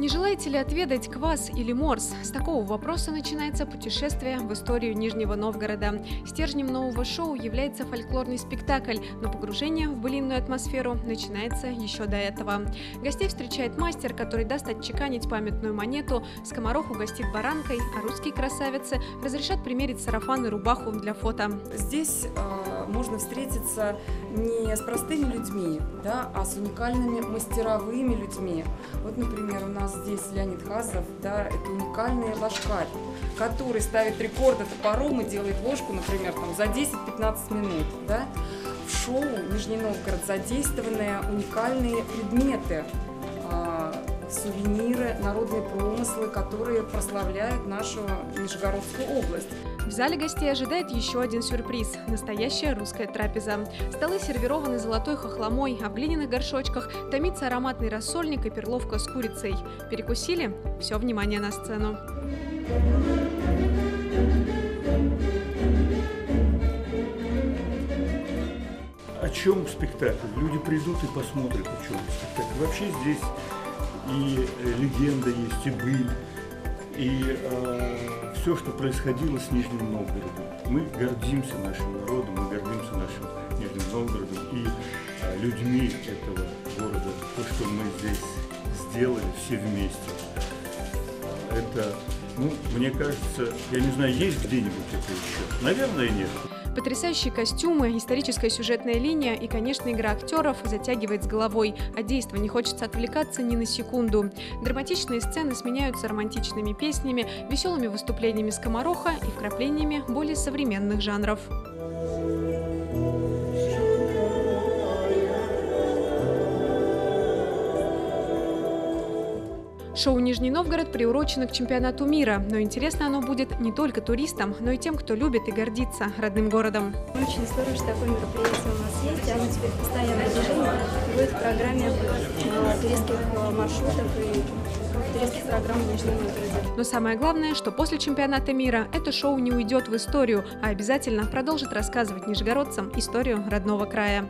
Не желаете ли отведать квас или морс? С такого вопроса начинается путешествие в историю Нижнего Новгорода. Стержнем нового шоу является фольклорный спектакль, но погружение в былинную атмосферу начинается еще до этого. Гостей встречает мастер, который даст отчеканить памятную монету, скоморох угостит баранкой, а русские красавицы разрешат примерить сарафан и рубаху для фото. Здесь э, можно встретиться не с простыми людьми, да, а с уникальными мастеровыми людьми. Вот, например, у нас здесь Леонид Хазов, да, это уникальный ложкарь, который ставит рекорды топором и делает ложку, например, там, за 10-15 минут. Да. В шоу Нижний Новгород задействованы уникальные предметы, а, сувениры, народные промыслы, которые прославляют нашу Нижегородскую область. В зале гостей ожидает еще один сюрприз – настоящая русская трапеза. Столы сервированы золотой хохломой, а в глиняных горшочках томится ароматный рассольник и перловка с курицей. Перекусили? Все внимание на сцену. О чем спектакль? Люди придут и посмотрят, о чем спектакль. Вообще здесь и э, легенда есть, и быль, и э, все, что происходило с Нижним Новгородом. Мы гордимся нашим народом, мы гордимся нашим Нижним Новгородом и э, людьми этого города. То, что мы здесь сделали все вместе. Это, ну, мне кажется, я не знаю, есть где-нибудь это еще? Наверное, нет. Потрясающие костюмы, историческая сюжетная линия и, конечно, игра актеров затягивает с головой, а действо не хочется отвлекаться ни на секунду. Драматичные сцены сменяются романтичными песнями, веселыми выступлениями скомороха и вкраплениями более современных жанров. Шоу «Нижний Новгород» приурочено к чемпионату мира, но интересно оно будет не только туристам, но и тем, кто любит и гордится родным городом. Очень здорово, что такое мероприятие у нас есть. Оно теперь постоянно движение будет в программе э, туристских э, маршрутов и. Но самое главное, что после чемпионата мира это шоу не уйдет в историю, а обязательно продолжит рассказывать нижегородцам историю родного края.